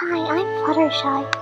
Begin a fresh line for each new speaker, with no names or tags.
Hi, I'm Fluttershy.